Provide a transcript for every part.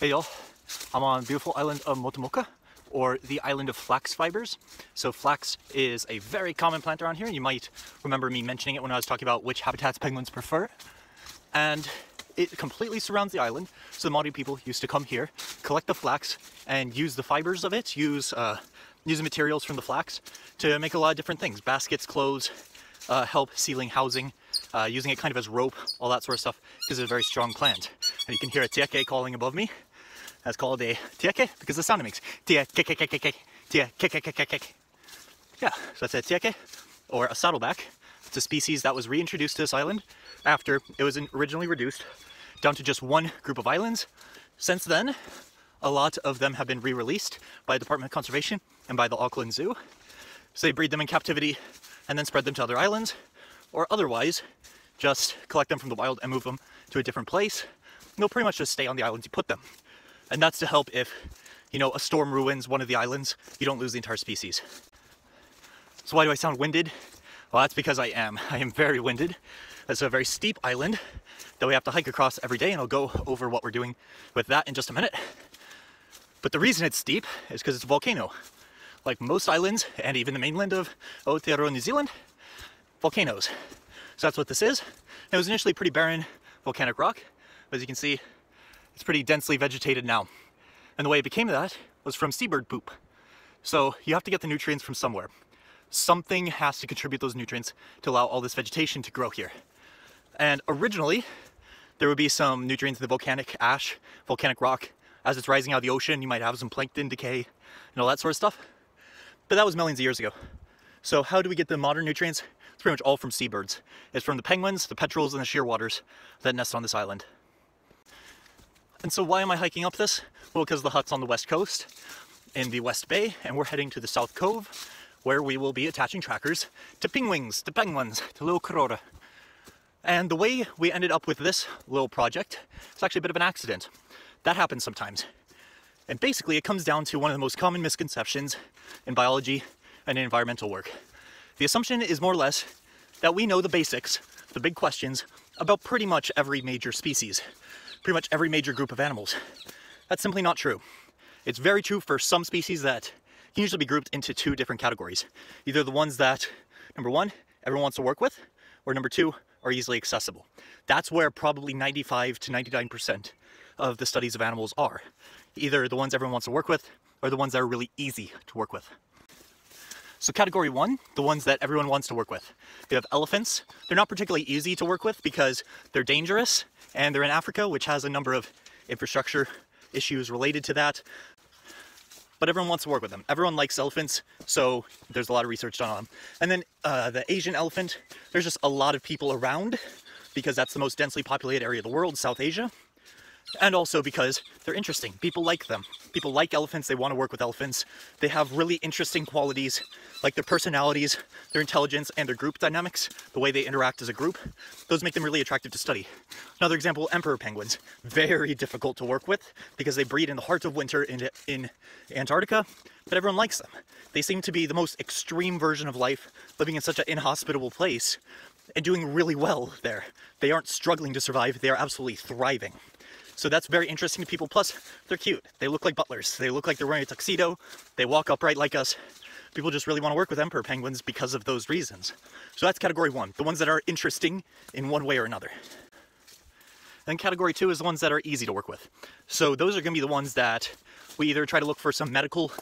Hey y'all, I'm on beautiful island of Motumuka or the island of flax fibers. So flax is a very common plant around here. You might remember me mentioning it when I was talking about which habitats penguins prefer. And it completely surrounds the island. So the Maori people used to come here, collect the flax and use the fibers of it, use, uh, use materials from the flax to make a lot of different things. Baskets, clothes, uh, help sealing housing, uh, using it kind of as rope, all that sort of stuff, because it's a very strong plant. And you can hear a tieke calling above me. That's called a tieke because the sound it makes. Yeah, so that's a tieke or a saddleback. It's a species that was reintroduced to this island after it was originally reduced down to just one group of islands. Since then, a lot of them have been re-released by the Department of Conservation and by the Auckland Zoo. So they breed them in captivity and then spread them to other islands, or otherwise just collect them from the wild and move them to a different place. they'll pretty much just stay on the islands you put them. And that's to help if, you know, a storm ruins one of the islands, you don't lose the entire species. So why do I sound winded? Well, that's because I am. I am very winded. It's a very steep island that we have to hike across every day, and I'll go over what we're doing with that in just a minute. But the reason it's steep is because it's a volcano. Like most islands, and even the mainland of Aotearoa, New Zealand, volcanoes. So that's what this is. It was initially pretty barren volcanic rock, but as you can see, it's pretty densely vegetated now. And the way it became that was from seabird poop. So you have to get the nutrients from somewhere. Something has to contribute those nutrients to allow all this vegetation to grow here. And originally, there would be some nutrients in the volcanic ash, volcanic rock. As it's rising out of the ocean, you might have some plankton decay and all that sort of stuff. But that was millions of years ago. So how do we get the modern nutrients? It's pretty much all from seabirds. It's from the penguins, the petrels, and the shearwaters that nest on this island. And so why am I hiking up this? Well, because the hut's on the west coast in the West Bay, and we're heading to the South Cove, where we will be attaching trackers to penguins, to penguins, to little Korora. And the way we ended up with this little project is actually a bit of an accident. That happens sometimes. And basically it comes down to one of the most common misconceptions in biology and in environmental work. The assumption is more or less that we know the basics, the big questions, about pretty much every major species pretty much every major group of animals. That's simply not true. It's very true for some species that can usually be grouped into two different categories. Either the ones that, number one, everyone wants to work with, or number two, are easily accessible. That's where probably 95 to 99% of the studies of animals are. Either the ones everyone wants to work with, or the ones that are really easy to work with. So category one, the ones that everyone wants to work with. You have elephants. They're not particularly easy to work with because they're dangerous and they're in Africa, which has a number of infrastructure issues related to that. But everyone wants to work with them. Everyone likes elephants, so there's a lot of research done on them. And then uh, the Asian elephant, there's just a lot of people around because that's the most densely populated area of the world, South Asia and also because they're interesting. People like them. People like elephants, they want to work with elephants. They have really interesting qualities, like their personalities, their intelligence, and their group dynamics, the way they interact as a group. Those make them really attractive to study. Another example, emperor penguins. Very difficult to work with because they breed in the heart of winter in, in Antarctica, but everyone likes them. They seem to be the most extreme version of life, living in such an inhospitable place and doing really well there. They aren't struggling to survive, they are absolutely thriving. So that's very interesting to people. Plus, they're cute. They look like butlers. They look like they're wearing a tuxedo. They walk upright like us. People just really want to work with emperor penguins because of those reasons. So that's category one, the ones that are interesting in one way or another. And category two is the ones that are easy to work with. So those are going to be the ones that we either try to look for some medical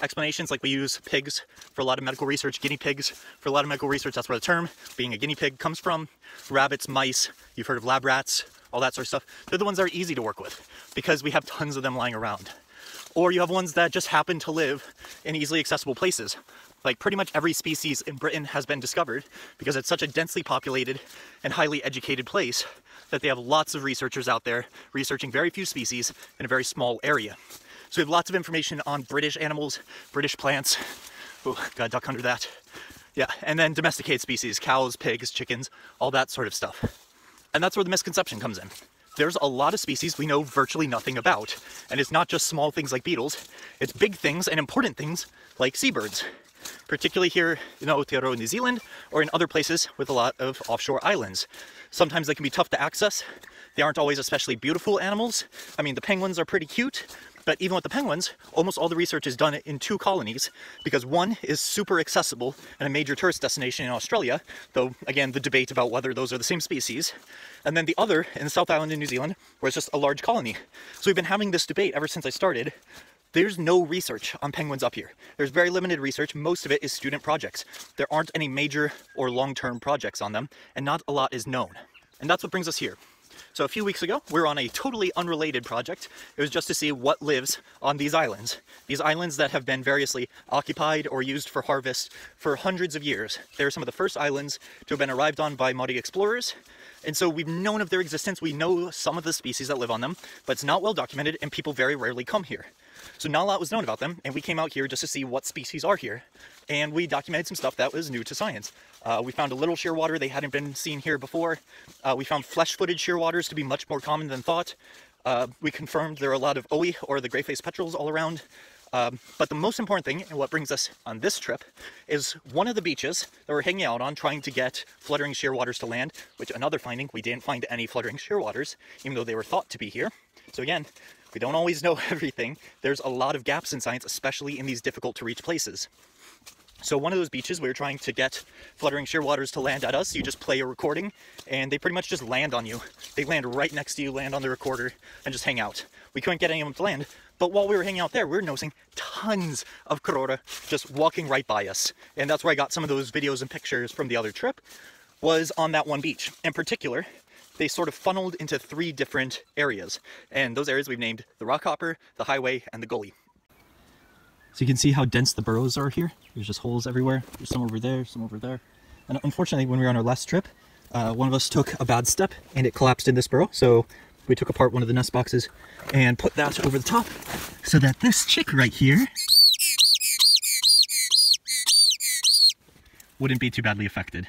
explanations, like we use pigs for a lot of medical research, guinea pigs for a lot of medical research, that's where the term being a guinea pig comes from. Rabbits, mice, you've heard of lab rats, all that sort of stuff, they're the ones that are easy to work with because we have tons of them lying around. Or you have ones that just happen to live in easily accessible places. Like pretty much every species in Britain has been discovered because it's such a densely populated and highly educated place that they have lots of researchers out there researching very few species in a very small area. So we have lots of information on British animals, British plants. Oh, gotta duck under that. Yeah, and then domesticated species, cows, pigs, chickens, all that sort of stuff. And that's where the misconception comes in. There's a lot of species we know virtually nothing about. And it's not just small things like beetles, it's big things and important things like seabirds. Particularly here in Aotearoa, New Zealand, or in other places with a lot of offshore islands. Sometimes they can be tough to access, They aren't always especially beautiful animals. I mean, the penguins are pretty cute, but even with the penguins, almost all the research is done in two colonies because one is super accessible and a major tourist destination in Australia, though again, the debate about whether those are the same species. And then the other in the South Island in New Zealand, where it's just a large colony. So we've been having this debate ever since I started. There's no research on penguins up here. There's very limited research. Most of it is student projects. There aren't any major or long-term projects on them, and not a lot is known. And that's what brings us here. So a few weeks ago, we were on a totally unrelated project. It was just to see what lives on these islands. These islands that have been variously occupied or used for harvest for hundreds of years. They're some of the first islands to have been arrived on by Maori explorers. And so we've known of their existence. We know some of the species that live on them, but it's not well documented and people very rarely come here. So not a lot was known about them, and we came out here just to see what species are here. And we documented some stuff that was new to science. Uh, we found a little shearwater they hadn't been seen here before. Uh, we found flesh-footed shearwaters to be much more common than thought. Uh, we confirmed there are a lot of ōi, or the gray-faced petrels, all around. Um, but the most important thing, and what brings us on this trip, is one of the beaches that we're hanging out on trying to get fluttering shearwaters to land, which another finding, we didn't find any fluttering shearwaters, even though they were thought to be here. So again, we don't always know everything. There's a lot of gaps in science, especially in these difficult to reach places. So one of those beaches, we were trying to get fluttering shearwaters to land at us. You just play a recording and they pretty much just land on you. They land right next to you, land on the recorder and just hang out. We couldn't get anyone to land, but while we were hanging out there, we were noticing tons of korora just walking right by us. And that's where I got some of those videos and pictures from the other trip, was on that one beach. In particular, they sort of funneled into three different areas. And those areas we've named the Rockhopper, the Highway, and the Gully. So you can see how dense the burrows are here. There's just holes everywhere. There's some over there, some over there. And unfortunately, when we were on our last trip, uh, one of us took a bad step and it collapsed in this burrow. So we took apart one of the nest boxes and put that over the top so that this chick right here wouldn't be too badly affected.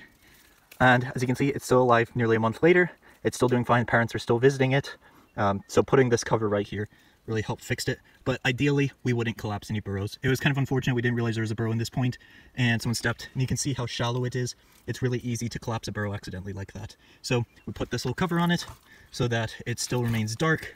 And as you can see, it's still alive nearly a month later. It's still doing fine. Parents are still visiting it. Um, so putting this cover right here really helped fix it. But ideally, we wouldn't collapse any burrows. It was kind of unfortunate. We didn't realize there was a burrow in this point and someone stepped and you can see how shallow it is. It's really easy to collapse a burrow accidentally like that. So we put this little cover on it so that it still remains dark.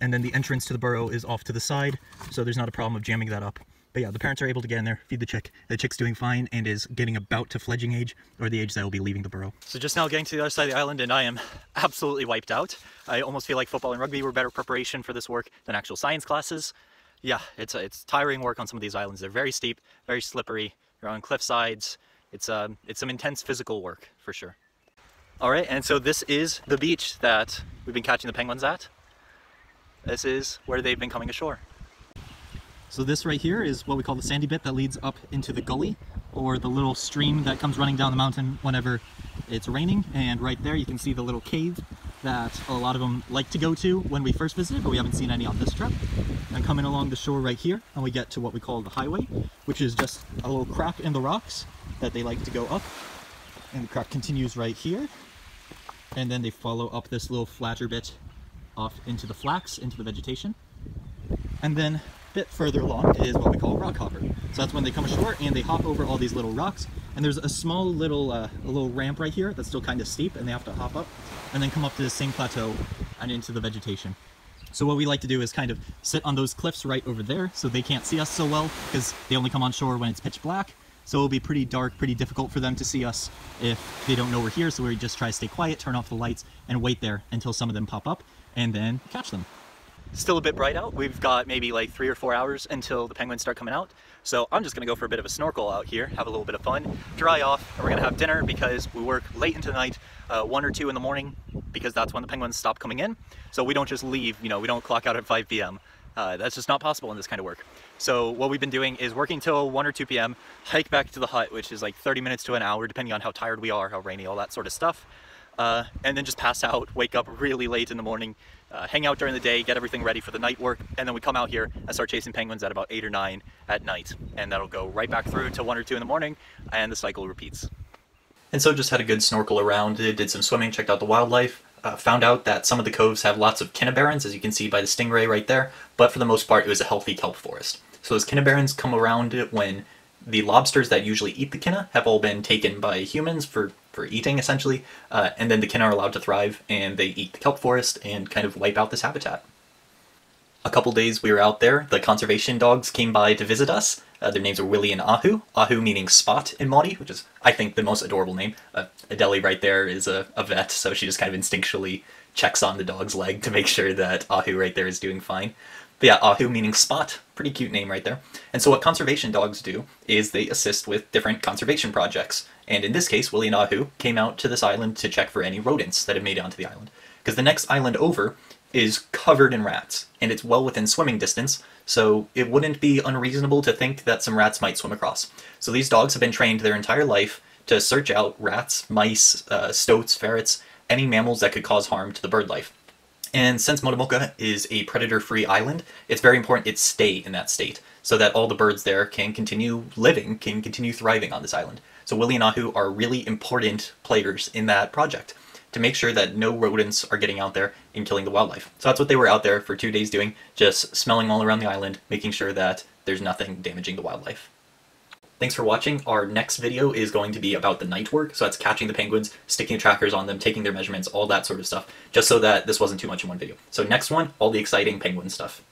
And then the entrance to the burrow is off to the side. So there's not a problem of jamming that up. But yeah, the parents are able to get in there, feed the chick. The chick's doing fine and is getting about to fledging age or the age that will be leaving the burrow. So just now getting to the other side of the island and I am absolutely wiped out. I almost feel like football and rugby were better preparation for this work than actual science classes. Yeah, it's, it's tiring work on some of these islands. They're very steep, very slippery. You're on cliff sides. It's, um, it's some intense physical work for sure. All right, and so this is the beach that we've been catching the penguins at. This is where they've been coming ashore. So this right here is what we call the sandy bit that leads up into the gully or the little stream that comes running down the mountain whenever it's raining. And right there you can see the little cave that a lot of them like to go to when we first visited, but we haven't seen any on this trip. And coming along the shore right here, and we get to what we call the highway, which is just a little crack in the rocks that they like to go up. And the crack continues right here. And then they follow up this little flatter bit off into the flax, into the vegetation. And then bit further along is what we call rock hopper. So that's when they come ashore and they hop over all these little rocks. And there's a small little uh, a little ramp right here that's still kind of steep and they have to hop up and then come up to the same plateau and into the vegetation. So what we like to do is kind of sit on those cliffs right over there so they can't see us so well because they only come on shore when it's pitch black. So it'll be pretty dark, pretty difficult for them to see us if they don't know we're here. So we just try to stay quiet, turn off the lights, and wait there until some of them pop up and then catch them still a bit bright out. We've got maybe like three or four hours until the penguins start coming out. So I'm just gonna go for a bit of a snorkel out here, have a little bit of fun, dry off, and we're gonna have dinner because we work late into the night, uh, one or two in the morning, because that's when the penguins stop coming in. So we don't just leave, you know, we don't clock out at 5 p.m. Uh, that's just not possible in this kind of work. So what we've been doing is working till 1 or 2 p.m., hike back to the hut, which is like 30 minutes to an hour, depending on how tired we are, how rainy, all that sort of stuff. Uh, and then just pass out, wake up really late in the morning, uh, hang out during the day, get everything ready for the night work, and then we come out here and start chasing penguins at about 8 or 9 at night. And that'll go right back through to 1 or 2 in the morning, and the cycle repeats. And so just had a good snorkel around, did some swimming, checked out the wildlife, uh, found out that some of the coves have lots of kina barrens, as you can see by the stingray right there, but for the most part it was a healthy kelp forest. So those kina barrens come around when the lobsters that usually eat the kina have all been taken by humans for, for eating essentially, uh, and then the kina are allowed to thrive and they eat the kelp forest and kind of wipe out this habitat. A couple days we were out there, the conservation dogs came by to visit us. Uh, their names are Willie and Ahu. Ahu meaning spot in Māori, which is, I think, the most adorable name. Uh, Adeli right there is a, a vet, so she just kind of instinctually checks on the dog's leg to make sure that Ahu right there is doing fine. But yeah, Ahu meaning spot, pretty cute name right there. And so what conservation dogs do is they assist with different conservation projects. And in this case, Willie and Ahu came out to this island to check for any rodents that have made it onto the island. Because the next island over is covered in rats, and it's well within swimming distance, so it wouldn't be unreasonable to think that some rats might swim across. So these dogs have been trained their entire life to search out rats, mice, uh, stoats, ferrets, any mammals that could cause harm to the bird life. And since Motumuka is a predator-free island, it's very important it stay in that state, so that all the birds there can continue living, can continue thriving on this island. So Willie and Ahu are really important players in that project to make sure that no rodents are getting out there and killing the wildlife. So that's what they were out there for two days doing, just smelling all around the island, making sure that there's nothing damaging the wildlife. Thanks for watching. Our next video is going to be about the night work, so that's catching the penguins, sticking trackers on them, taking their measurements, all that sort of stuff, just so that this wasn't too much in one video. So next one, all the exciting penguin stuff.